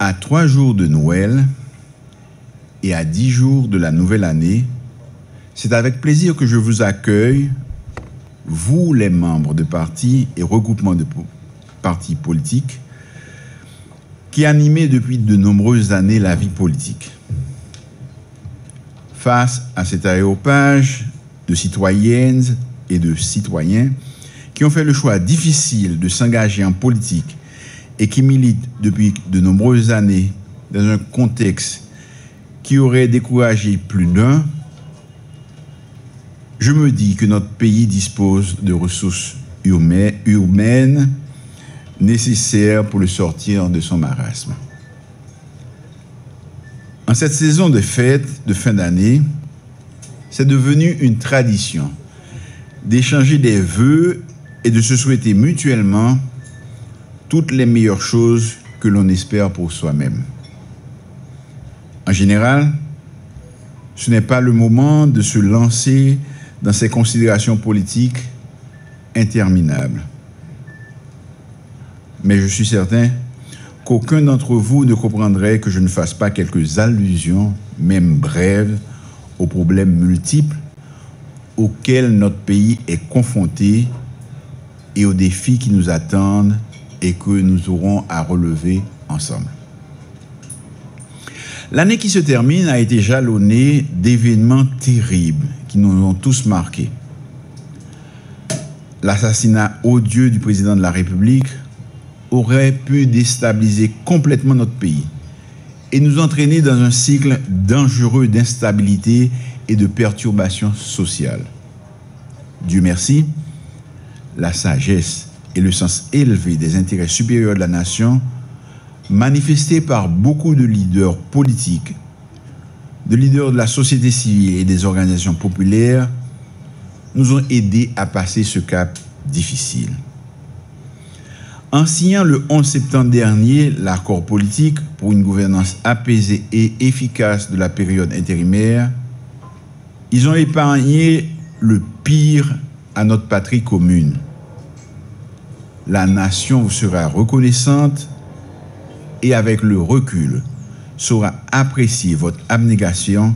À trois jours de Noël et à dix jours de la nouvelle année, c'est avec plaisir que je vous accueille, vous les membres de partis et regroupements de partis politiques, qui animez depuis de nombreuses années la vie politique. Face à cet aéropage de citoyennes et de citoyens qui ont fait le choix difficile de s'engager en politique et qui militent depuis de nombreuses années dans un contexte qui aurait découragé plus d'un, je me dis que notre pays dispose de ressources humaines nécessaires pour le sortir de son marasme. En cette saison de fêtes de fin d'année, c'est devenu une tradition d'échanger des vœux et de se souhaiter mutuellement toutes les meilleures choses que l'on espère pour soi-même. En général, ce n'est pas le moment de se lancer dans ces considérations politiques interminables. Mais je suis certain qu'aucun d'entre vous ne comprendrait que je ne fasse pas quelques allusions, même brèves, aux problèmes multiples auxquels notre pays est confronté et aux défis qui nous attendent et que nous aurons à relever ensemble. L'année qui se termine a été jalonnée d'événements terribles qui nous ont tous marqués. L'assassinat odieux du président de la République aurait pu déstabiliser complètement notre pays et nous entraîner dans un cycle dangereux d'instabilité et de perturbation sociale. Dieu merci, la sagesse et le sens élevé des intérêts supérieurs de la nation, manifestés par beaucoup de leaders politiques, de leaders de la société civile et des organisations populaires, nous ont aidés à passer ce cap difficile. En signant le 11 septembre dernier l'accord politique pour une gouvernance apaisée et efficace de la période intérimaire, ils ont épargné le pire à notre patrie commune. La nation vous sera reconnaissante et avec le recul saura apprécier votre abnégation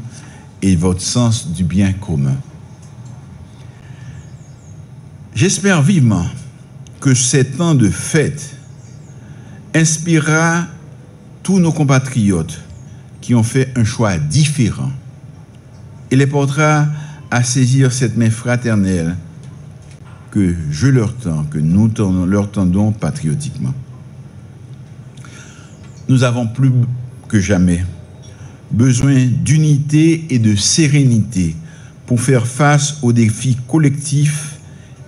et votre sens du bien commun. J'espère vivement que ces temps de fête inspirera tous nos compatriotes qui ont fait un choix différent et les portera à saisir cette main fraternelle que je leur tends, que nous leur tendons patriotiquement. Nous avons plus que jamais besoin d'unité et de sérénité pour faire face aux défis collectifs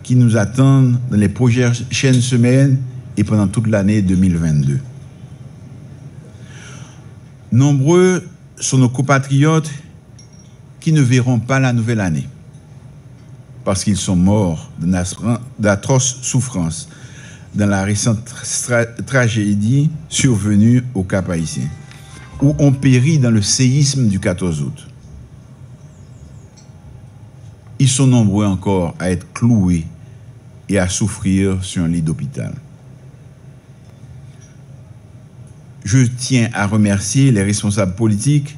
qui nous attendent dans les prochaines semaines et pendant toute l'année 2022. Nombreux sont nos compatriotes qui ne verront pas la nouvelle année parce qu'ils sont morts d'atroces souffrances dans la récente tragédie survenue au Cap Haïtien, ou ont péri dans le séisme du 14 août. Ils sont nombreux encore à être cloués et à souffrir sur un lit d'hôpital. Je tiens à remercier les responsables politiques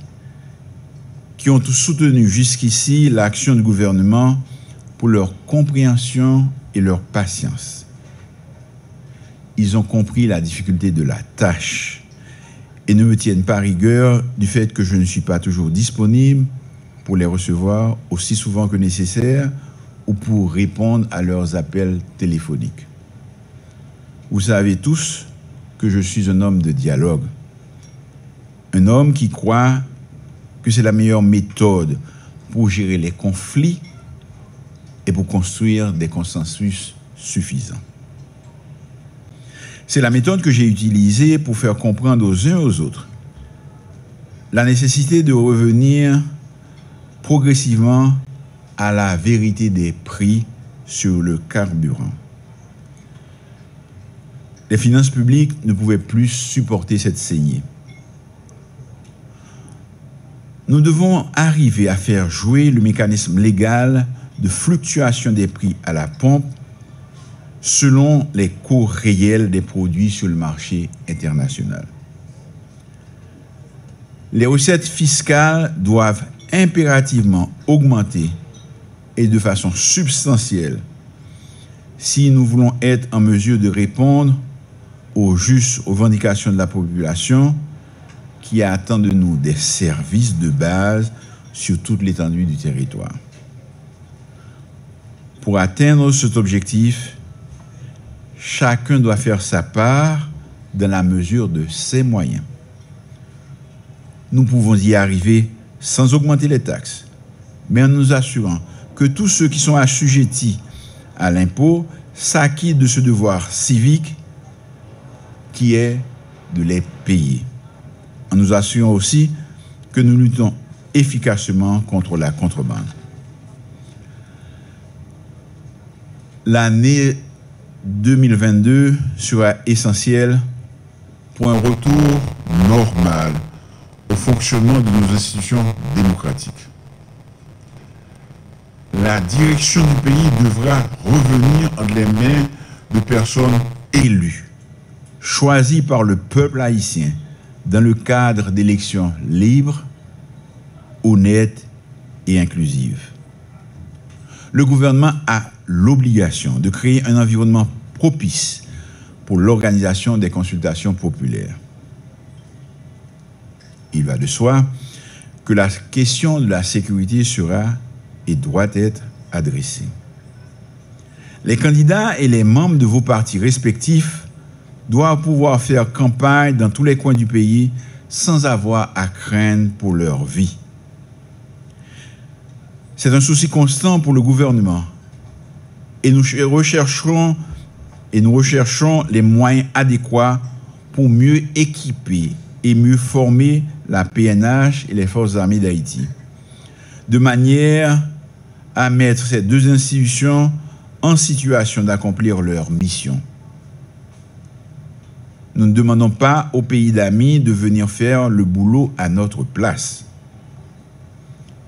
qui ont soutenu jusqu'ici l'action du gouvernement pour leur compréhension et leur patience. Ils ont compris la difficulté de la tâche et ne me tiennent pas rigueur du fait que je ne suis pas toujours disponible pour les recevoir aussi souvent que nécessaire ou pour répondre à leurs appels téléphoniques. Vous savez tous que je suis un homme de dialogue, un homme qui croit que c'est la meilleure méthode pour gérer les conflits pour construire des consensus suffisants. C'est la méthode que j'ai utilisée pour faire comprendre aux uns et aux autres la nécessité de revenir progressivement à la vérité des prix sur le carburant. Les finances publiques ne pouvaient plus supporter cette saignée. Nous devons arriver à faire jouer le mécanisme légal de fluctuation des prix à la pompe selon les cours réels des produits sur le marché international. Les recettes fiscales doivent impérativement augmenter et de façon substantielle si nous voulons être en mesure de répondre aux justes revendications de la population qui attend de nous des services de base sur toute l'étendue du territoire. Pour atteindre cet objectif, chacun doit faire sa part dans la mesure de ses moyens. Nous pouvons y arriver sans augmenter les taxes, mais en nous assurant que tous ceux qui sont assujettis à l'impôt s'acquittent de ce devoir civique qui est de les payer. En nous assurant aussi que nous luttons efficacement contre la contrebande. L'année 2022 sera essentielle pour un retour normal au fonctionnement de nos institutions démocratiques. La direction du pays devra revenir entre les mains de personnes élues, choisies par le peuple haïtien dans le cadre d'élections libres, honnêtes et inclusives. Le gouvernement a l'obligation de créer un environnement propice pour l'organisation des consultations populaires. Il va de soi que la question de la sécurité sera et doit être adressée. Les candidats et les membres de vos partis respectifs doivent pouvoir faire campagne dans tous les coins du pays sans avoir à craindre pour leur vie. C'est un souci constant pour le gouvernement et nous rechercherons recherchons les moyens adéquats pour mieux équiper et mieux former la PNH et les forces armées d'Haïti, de manière à mettre ces deux institutions en situation d'accomplir leur mission. Nous ne demandons pas aux pays d'amis de venir faire le boulot à notre place.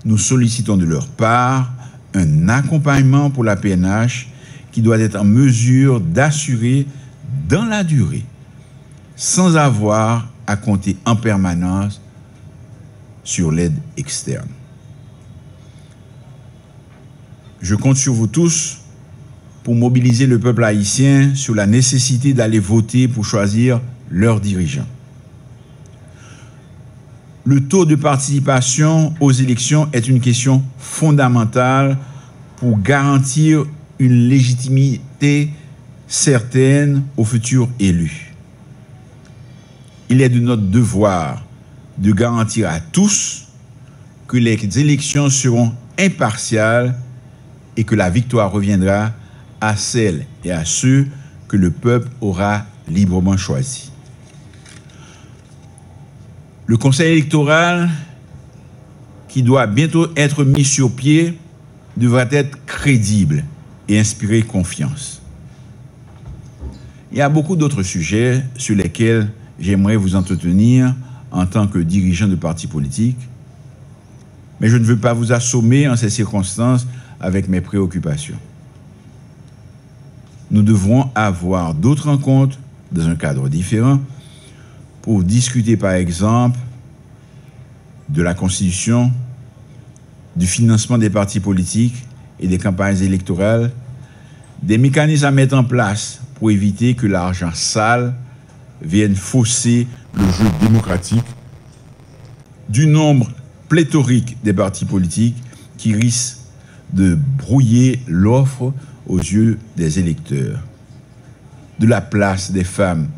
Nous sollicitons de leur part un accompagnement pour la PNH qui doit être en mesure d'assurer dans la durée, sans avoir à compter en permanence sur l'aide externe. Je compte sur vous tous pour mobiliser le peuple haïtien sur la nécessité d'aller voter pour choisir leurs dirigeants. Le taux de participation aux élections est une question fondamentale pour garantir une légitimité certaine aux futurs élus. Il est de notre devoir de garantir à tous que les élections seront impartiales et que la victoire reviendra à celles et à ceux que le peuple aura librement choisis. Le Conseil électoral, qui doit bientôt être mis sur pied, devra être crédible et inspirer confiance. Il y a beaucoup d'autres sujets sur lesquels j'aimerais vous entretenir en tant que dirigeant de parti politique, mais je ne veux pas vous assommer en ces circonstances avec mes préoccupations. Nous devrons avoir d'autres rencontres dans un cadre différent pour discuter par exemple de la Constitution, du financement des partis politiques et des campagnes électorales, des mécanismes à mettre en place pour éviter que l'argent sale vienne fausser le jeu démocratique, du nombre pléthorique des partis politiques qui risquent de brouiller l'offre aux yeux des électeurs, de la place des femmes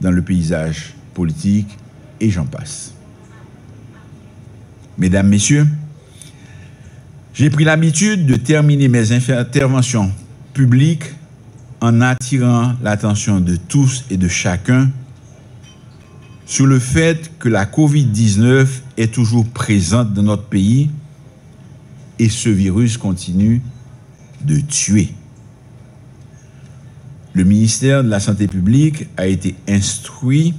dans le paysage politique, et j'en passe. Mesdames, Messieurs, j'ai pris l'habitude de terminer mes interventions publiques en attirant l'attention de tous et de chacun sur le fait que la COVID-19 est toujours présente dans notre pays et ce virus continue de tuer. Le ministère de la Santé publique a été instruit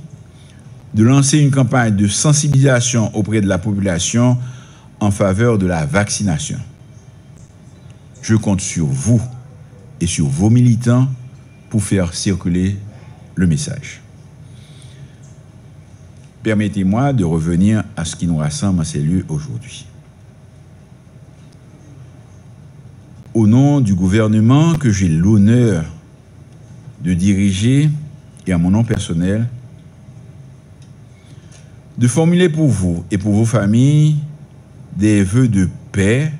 de lancer une campagne de sensibilisation auprès de la population en faveur de la vaccination. Je compte sur vous et sur vos militants pour faire circuler le message. permettez-moi de revenir à ce qui nous rassemble à ces lieux aujourd'hui. Au nom du gouvernement que j'ai l'honneur de diriger et à mon nom personnel, de formuler pour vous et pour vos familles des vœux de paix,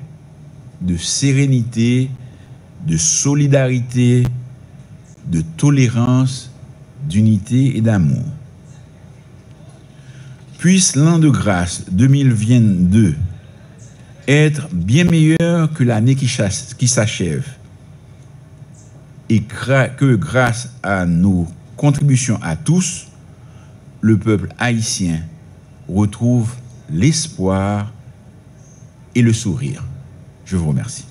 de sérénité, de solidarité, de tolérance, d'unité et d'amour. Puisse l'an de grâce 2022 être bien meilleur que l'année qui, qui s'achève et que grâce à nos contributions à tous, le peuple haïtien retrouve l'espoir et le sourire. Je vous remercie.